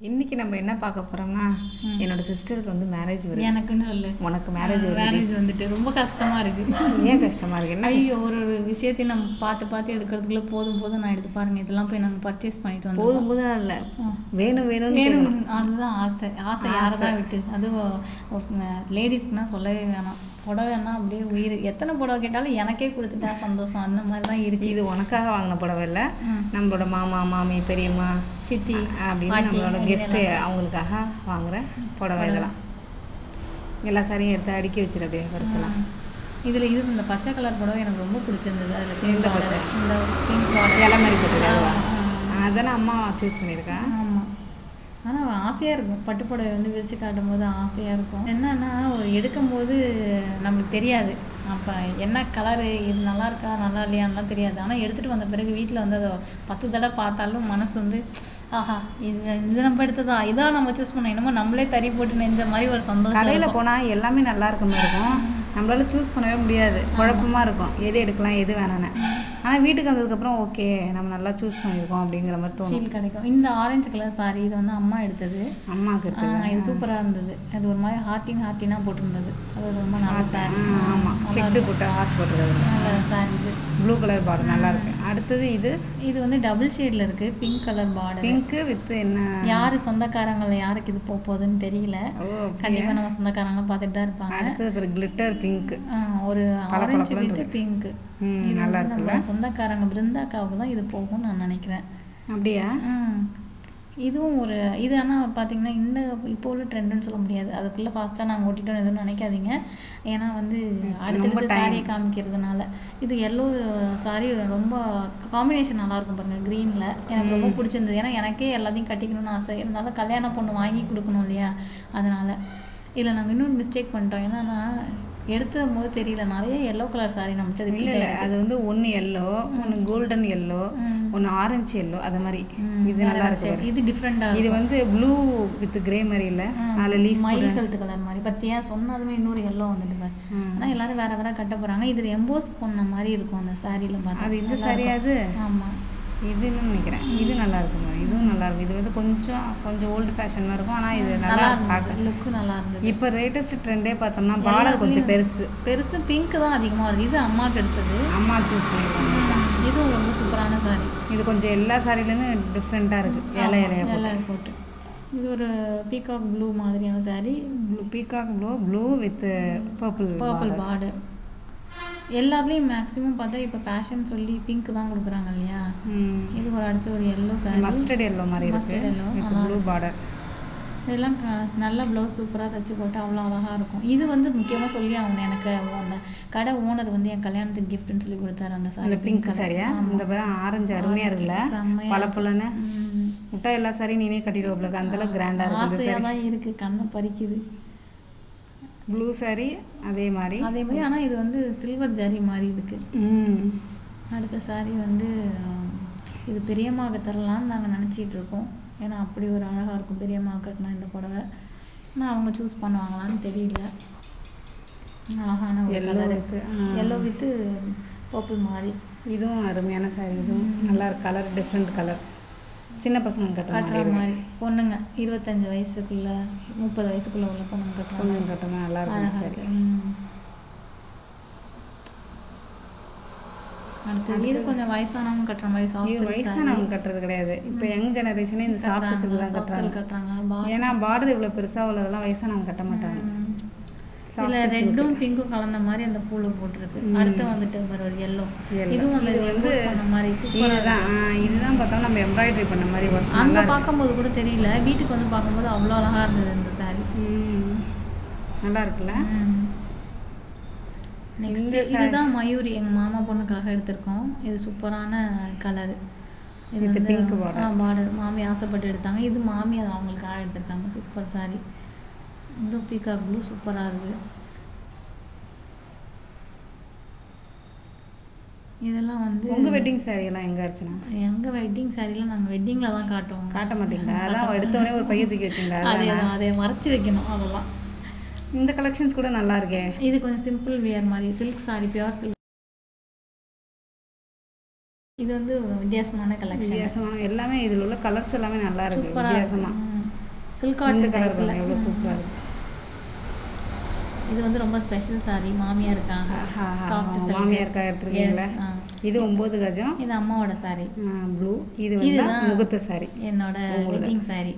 இன்னைக்கு நம்ம என்ன பார்க்க போறோம்னா என்னோட சிஸ்டருக்கு வந்து மேரேஜ் வருது. எனக்குன்னு சொல்லு. உனக்கு மேரேஜ் வருது. மேரேஜ் வந்துட்டு ரொம்ப கஷ்டமா இருக்கு. ஏன் கஷ்டமா இருக்கு? என்ன ஐயோ ஒரு ஒரு விஷயத்தையும் நம்ம பார்த்து பார்த்து எடுக்கிறதுக்குள்ள போதும் போதும் நான் எடுத்து பாருங்க. இதெல்லாம் போய் நாங்கள் பர்ச்சேஸ் பண்ணிட்டு வந்தோம் போதும் போதும் இல்ல. வேணும் வேணும்னு வேணும் அதுதான் ஆசை. ஆசை யாரை தான் விட்டு? அதுவும் லேடிஸ்க்குனா சொல்லவே வேணாம். புடவைன்னா அப்படியே உயிர். எத்தனை புடவை கேட்டாலும் எனக்கே கொடுத்துட்டா சந்தோஷம். அந்த மாதிரி தான் இருக்கு. இது உனக்காக வாங்கின புடவை இல்ல. நம்மளோட மாமா மாமி பெரியம்மா சித்தி அப்படின்னு நம்மளோட கெஸ்ட்டு அவங்களுக்காக வாங்குற புடவை இதெல்லாம் எல்லா சாரியும் எடுத்து அடுக்கி வச்சிரு அப்படியே வரிசலாம் இதுல இது இந்த பச்சை கலர் புடவை எனக்கு ரொம்ப பிடிச்சிருந்தது. அதுல border. பச்சை? இந்த பிங்க். இலை மாதிரி போட்டுருக்காங்க அதானே அம்மா சூஸ் பண்ணியிருக்கா? ஆமா. ஆனா ஆசையா இருக்கும். பட்டு புடவை வந்து விரிச்சு காட்டும் போது ஆசையா இருக்கும். என்னன்னா ஒரு எடுக்கும்போது நமக்கு தெரியாது. அப்ப என்ன கலரு இது நல்லா இருக்கா நல்லா இல்லையான்லாம் தெரியாது. ஆனா எடுத்துட்டு வந்த பிறகு வீட்ல வந்து அதை பத்து தடவை பார்த்தாலும் மனசு வந்து ஆஹா இது இது நம்ம எடுத்ததா? இதான் நம்ம சூஸ் பண்ணோம். என்னமோ நம்மளே தறி போட்டு நெஞ்ச மாதிரி ஒரு சந்தோஷம் கடையில போனா எல்லாமே நல்லா இருக்க மாதிரி இருக்கும். நம்மளால சூஸ் பண்ணவே முடியாது. குழப்பமா இருக்கும். எது எடுக்கலாம் எது வேணான்னு ஆனா வீட்டுக்கு வந்ததுக்கப்புறம் ஓகே நம்ம நல்லா சூஸ் பண்ணியிருக்கோம் அப்படிங்கிற மாதிரி தோணும். ஃபீல் கிடைக்கும். இந்த ஆரஞ்சு கலர் சாரி இது வந்து அம்மா எடுத்தது. அம்மாவுக்கு இது சூப்பரா இருந்தது. அது ஒரு மாதிரி ஹார்ட்டின் ஹார்ட்டினா போட்டிருந்தது. அது ரொம்ப நல்ல சாரி ஆமா. செட்டு போட்டு ஹார்ட் போட்டுருக்குது நல்ல சாரி இது. ப்ளூ கலர் பார்டர் நல்லா இருக்கு. அடுத்தது இது? இது வந்து டபுள் ஷேட்ல இருக்கு. Pink colour border pink with என்ன? யாரு சொந்தக்காரங்கள யாருக்கு இது போக போகுதுன்னு தெரியல. ஓ கண்டிப்பா நம்ம சொந்தக்காரங்க பார்த்துட்டு தான் இருப்பாங்க. அடுத்தது கிளிட்டர் பிங்க் ஒரு ஆரஞ்சு வித் பிங்க் நல்லா இருக்குல்ல? சொந்தக்காரங்க பிருந்தாக்காவுக்கு தான் இது போகும்னு நான் நினைக்கிறேன். அப்படியா. இதுவும் ஒரு இது ஆனால் பார்த்தீங்கன்னா இந்த இப்போ உள்ள ட்ரெண்டுன்னு சொல்ல முடியாது. அதுக்குள்ளே ஃபாஸ்ட்டாக நாங்கள் ஓட்டிட்டோம் எதுவும் நினைக்காதீங்க. ஏன்னா வந்து அடுத்தடுத்து சாரியை காமிக்கிறதுனால. இது எல்லோ சாரி ரொம்ப காம்பினேஷன் நல்லா இருக்கும் பாருங்க க்ரீனில் எனக்கு ரொம்ப பிடிச்சிருந்தது. ஏன்னா எனக்கே எல்லாத்தையும் கட்டிக்கணும்னு ஆசை. இருந்தாலும் கல்யாண பொண்ணு வாங்கி கொடுக்கணும் இல்லையா? அதனால. இதில் நாங்கள் இன்னொரு மிஸ்டேக் பண்ணிட்டோம். என்னன்னா எடுத்த போது தெரியல. நிறைய எல்லோ கலர் சாரி நம்மகிட்ட இல்ல இல்ல. அது வந்து ஒன்னு எல்லோ ஒன்னு கோல்டன் எல்லோ ஒன்னு ஆரஞ்சு எல்லோ அது மாதிரி. இது நல்லா இருக்கு. இது டிஃப்ரெண்ட்டாக இது வந்து ப்ளூ வித் கிரே மாதிரி இல்ல. அதுல லீஃப் மயில் கழுத்து கலர் மாதிரி. பத்தியா சொன்னதுமே இன்னொரு எல்லோ வந்துட்டு பாரு. ஆனா எல்லாரும் வேற வேற கட்ட போறாங்க. இதுல எம்போஸ் பண்ண மாதிரி இருக்கும் அந்த சாரியில பார்த்தா அது இந்த சரியா அது? ஆமா. இதுன்னு நினைக்கிறேன். இது நல்லா இருக்கும் பாரு. இதுவும் நல்லா இருக்கும் இது வந்து கொஞ்சம் கொஞ்சம் ஓல்டு ஃபேஷன் மாதிரி இருக்கும். ஆனா இது நல்லா பார்க்க லுக்கு நல்லா இருந்தது. இப்போ லேட்டஸ்ட் ட்ரெண்டே பார்த்தோம்னா பார்டர் கொஞ்சம் பெருசு. பெருசு பிங்க் தான் அதிகமா வருது. இது அம்மாக்கு எடுத்தது. அம்மா சூஸ் பண்ணிருக்காங்க. இதுவும் ரொம்ப சூப்பரான சாரி இது கொஞ்சம் எல்லா சாரிலேருந்து டிஃப்ரெண்ட்டாக இருக்கு. இலை இலையா எல்லாம் போட்டு. இது ஒரு பீகாக் ப்ளூ மாதிரியான sari blue peacock blue blue with purple purple border எல்லாத்துலேயும் மேக்ஸிமம் பார்த்தா இப்போ ஃபேஷன் சொல்லி பிங்க் தான் கொடுக்குறாங்க இல்லையா? இது ஒரு அடுத்து ஒரு எல்லோ சாரி மஸ்டர்ட் எல்லோ மாதிரி yellow, வித் ப்ளூ பார்டர் இதெல்லாம் நல்ல ப்ளவுஸ் சூப்பராக தைச்சு போட்டு அவ்வளோ அழகாக இருக்கும். இது வந்து முக்கியமாக சொல்லி அவங்க எனக்கு அந்த கடை ஓனர் வந்து என் கல்யாணத்துக்கு கிஃப்ட்னு சொல்லி கொடுத்தாரு அந்த சாரி பிங்க் சாரியா இந்த பேர் ஆரஞ்சு அருமையா இருக்குல்ல? பல பலன்னு விட்டா எல்லா சாரியும் நீனே கட்டிடுவோம் அந்த அளவுக்கு கிராண்டா இருக்கு ஆசையாக தான் இருக்குது கண்ணை பறிக்குது. ப்ளூ சாரி அதே மாதிரி. அதே மாதிரி. ஆனால் இது வந்து சில்வர் ஜரி மாதிரி இருக்குது அடுத்த சாரி வந்து இது பெரியம்மாவுக்கு தரலான்னு நாங்கள் நினச்சிட்டு இருக்கோம். ஏன்னா அப்படி ஒரு அழகாக இருக்கும். பெரியம்மா கட்டினா இந்த புடவை. ஆனால் அவங்க சூஸ் பண்ணுவாங்களான்னு தெரியல. அழகான ஒரு colour with, yellow with purple மாதிரி. இதுவும் அருமையான சாரி இதுவும் நல்லா கலர் டிஃப்ரெண்ட் கலர் சின்ன பசங்க கட்டுற மாதிரி கட்டுற பொண்ணுங்க இருபத்தஞ்சு வயசுக்குள்ள முப்பது வயசுக்குள்ள உள்ள பொண்ணுங்க கட்டுறாங்க பொண்ணுங்க கட்டுற நல்லா இருக்கும். சாரி. அடுத்தது இது கொஞ்சம் வயசானவங்க கட்டுற மாதிரி சாஃப்ட் வயசானவங்க கட்டுறது கிடையாது. இப்போ யங் ஜெனரேஷனே இந்த சாஃப்ட் சில்க் தான் கட்டுறாங்க. கட்டுறாங்க. ஏன்னா பார்டர் இவ்வளோ பெருசாக உள்ளதெல்லாம் வயசானவங்க கட்ட மாட்டாங்க. இதுல ரெட்டும் பிங்க்கும் கலந்த மாதிரி அந்த பூல போட்டிருக்கு. அடுத்து வந்துட்டு பாரு ஒரு எல்லோ இதுவும் அந்த எம்போஸ் பண்ண மாதிரி சூப்பர் இதுதான் பார்த்தோம் நம்ம எம்ப்ராய்டரி பண்ண மாதிரி ஒர்க் அங்க பார்க்கும்போது கூட தெரியல. வீட்டுக்கு வந்து பார்க்கும்போது அவ்வளோ அழகா இருந்தது இந்த சாரி. நல்லா இருக்குல்ல? நெக்ஸ்ட் இதுதான் மயூரி எங்க மாமா பொண்ணுக்காக எடுத்திருக்கோம். இது சூப்பரான கலர் இது வந்து border. பார்டர் மாமி ஆசைப்பட்டு எடுத்தாங்க. இது மாமி அது அவங்களுக்காக எடுத்திருக்காங்க. சூப்பர் சாரி இந்த பீகாக் ப்ளூ சூப்பரா இருக்கு. இதெல்லாம் வந்து உங்க வெட்டிங் எல்லாம் எங்க ஆச்சுன்னா எங்க வெட்டிங் சாரிலாம் நாங்க வெட்டிங்ல தான் காட்டுவோம். காட்ட மாட்டீங்களா? அதான் எடுத்தோடனே ஒரு பைய தூக்கி வச்சிங்களா? அதை அதை மறைச்சு வைக்கணும் அதெல்லாம் இந்த கலெக்ஷன்ஸ் கூட நல்லா இருக்கே. இது கொஞ்சம் சிம்பிள் வியர் மாதிரி சில்க் சாரி பியூர் சில்க் இது வந்து வித்தியாசமான கலெக்ஷன் வித்தியாசமான எல்லாமே இதில் உள்ள கலர்ஸ் எல்லாமே நல்லா இருக்கு. வித்தியாசமா. ம். சில்க் காட்டன் கலர் எவ்வளோ சூப்பராக இருக்கும் இது வந்து ரொம்ப ஸ்பெஷல் சாரி மாமியாருக்காக ஆஹா, சாஃப்ட் ஆமா, மாமியாருக்காக எடுத்துருக்கீங்களா? இது ஒம்பது கஜம். இது அம்மாவோட சாரி ப்ளூ இது வந்து முகூர்த்த சாரி என்னோட வெட்டிங் சாரி